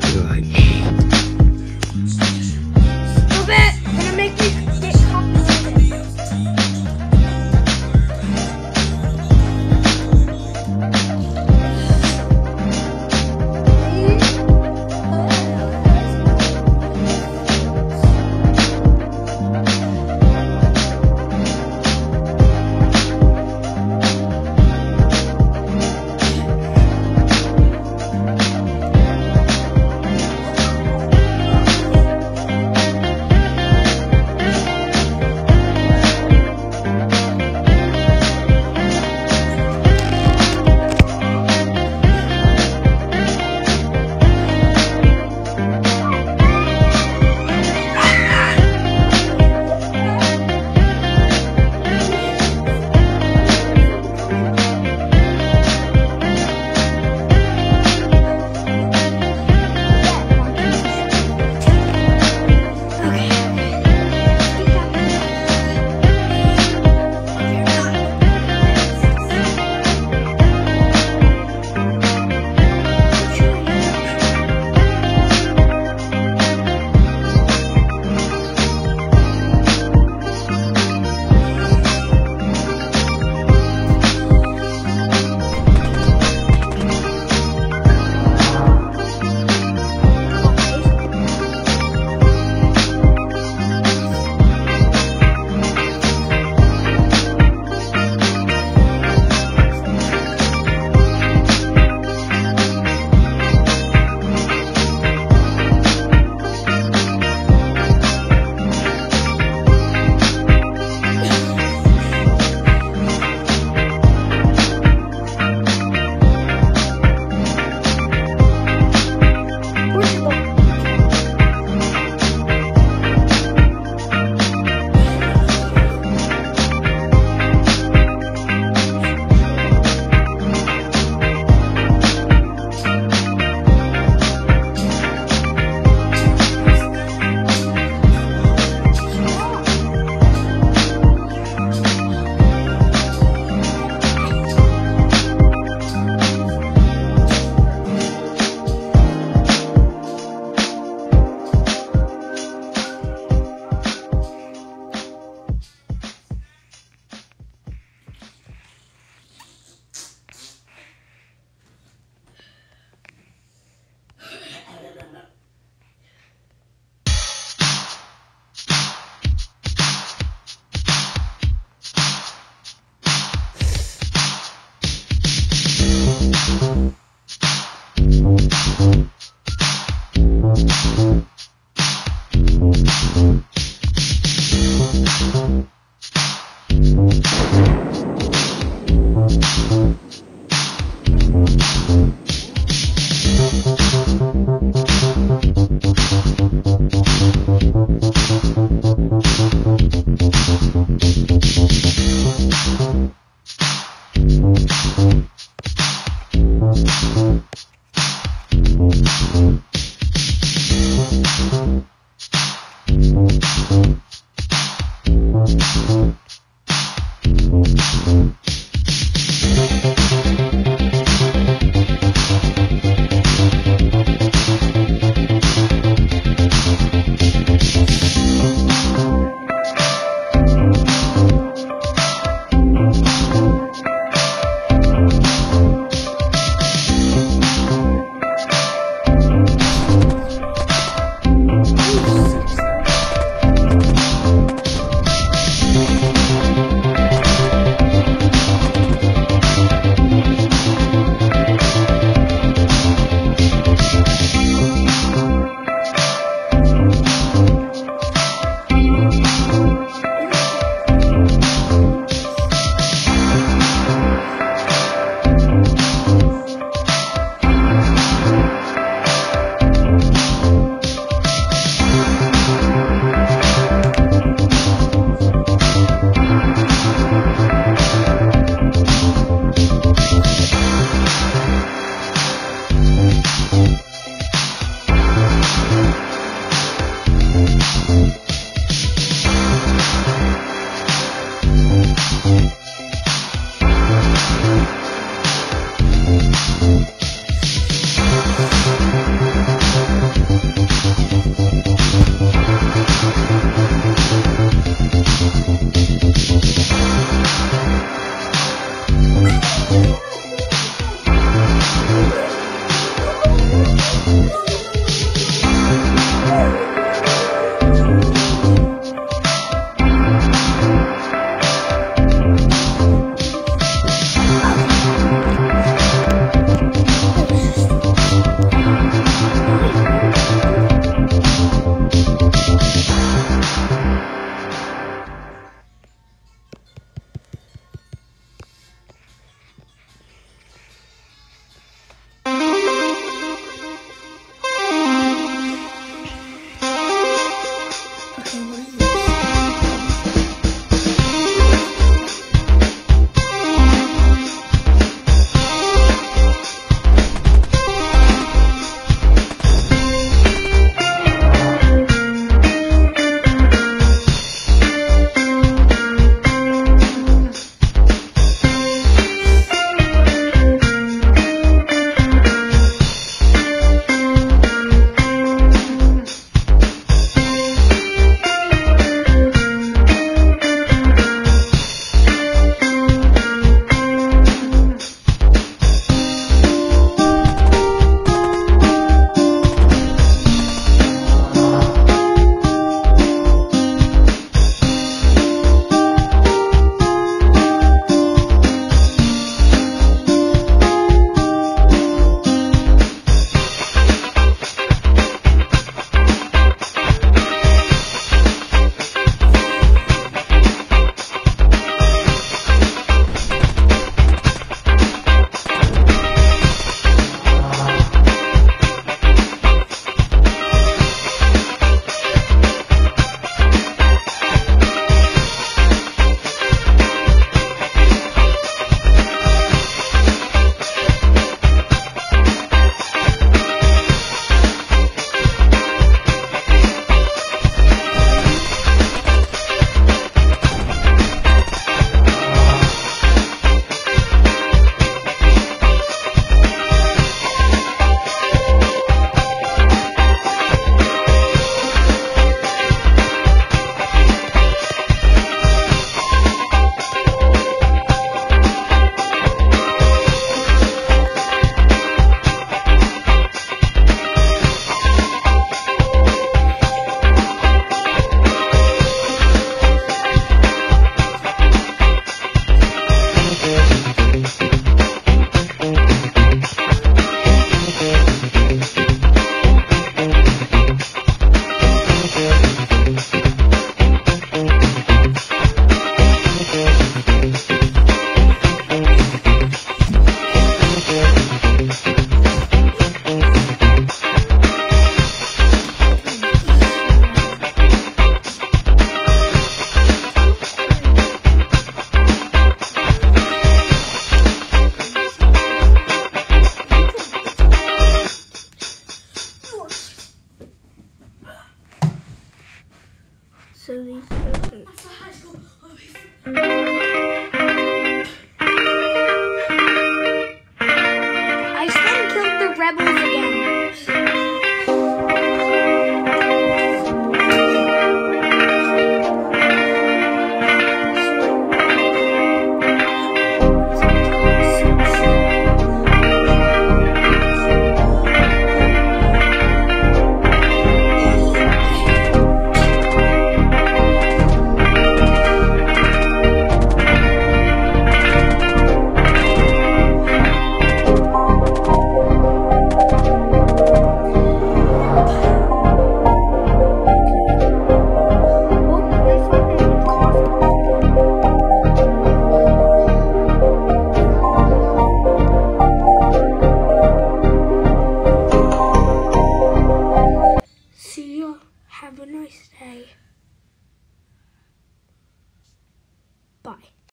sounds like. Thank you.